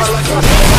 balançar.